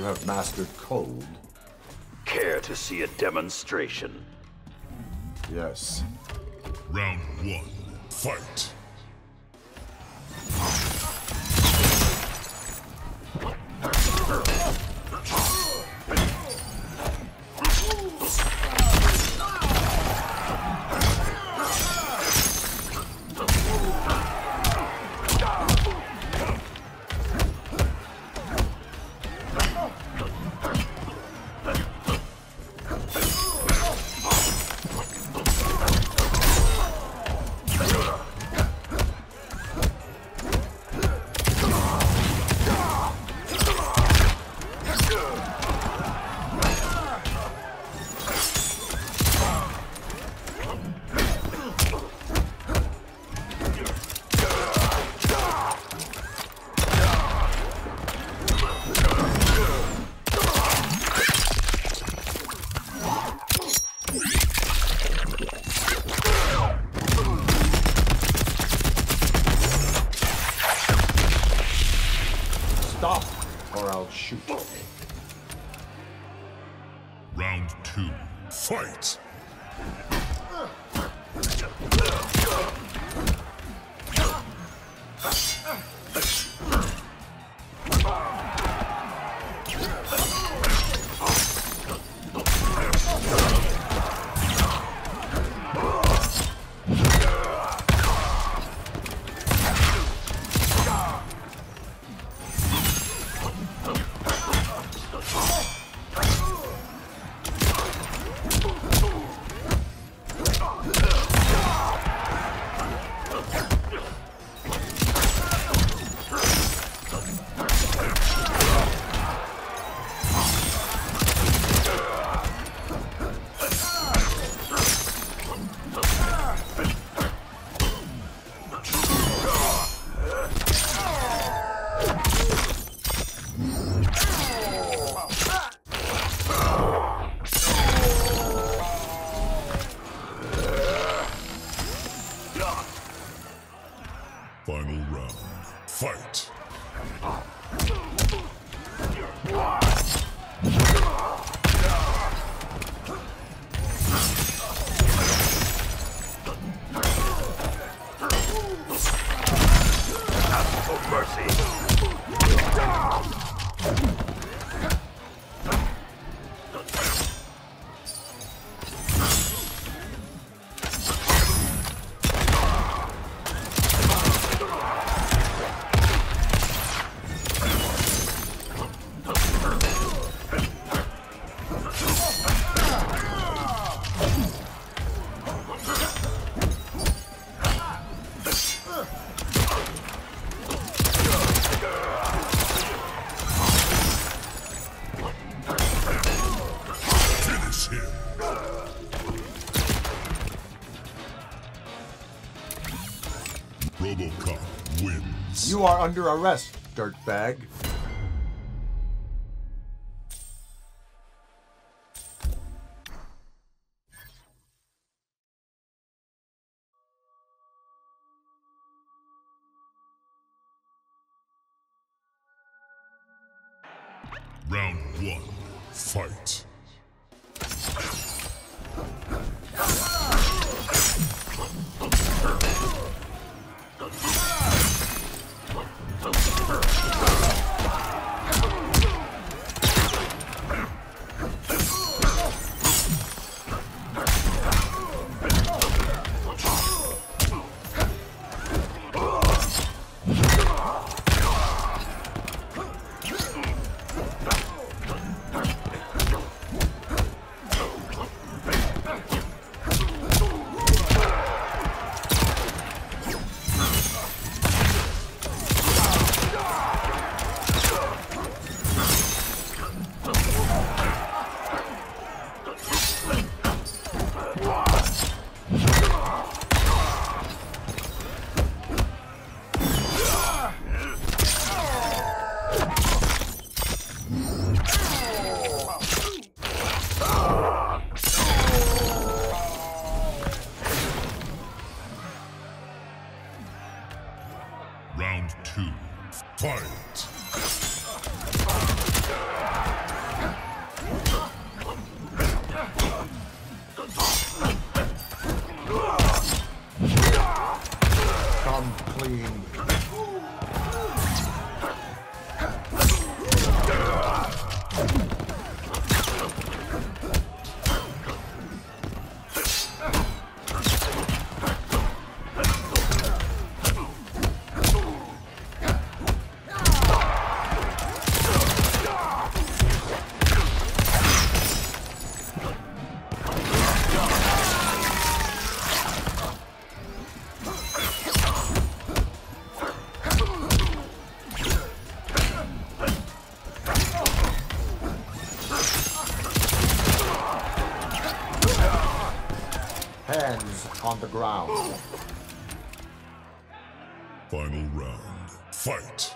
You have mastered cold. Care to see a demonstration? Yes. Round one, fight. Shoot. Round two, fight. Fight. Mercy. Robocop wins. You are under arrest, dirtbag. Round one, fight. Chopper! Round two, fight. On the ground. Final round. Fight.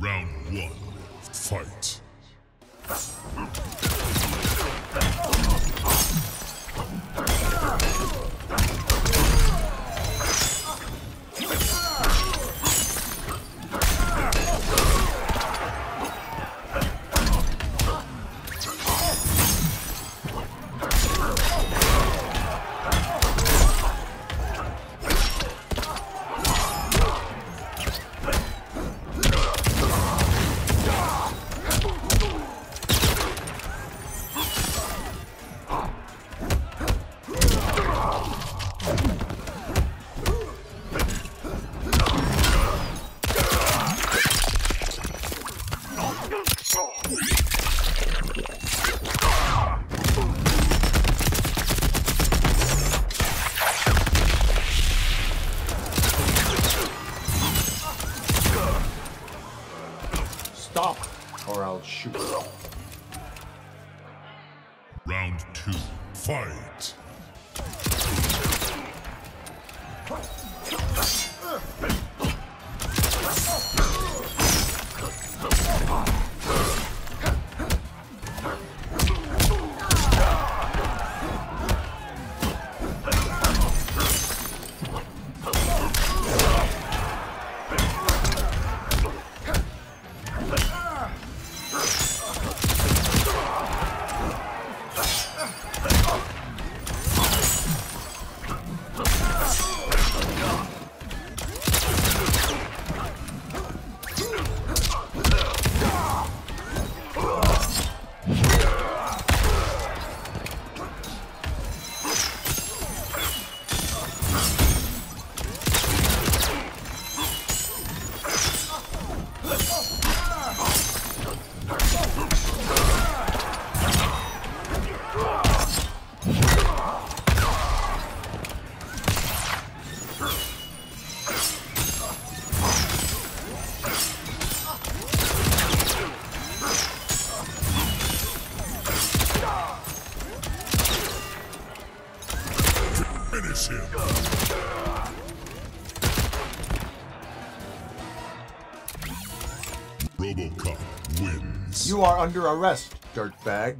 Round one. Fight. Or I'll shoot. Round two. Fight. You are under arrest, dirtbag.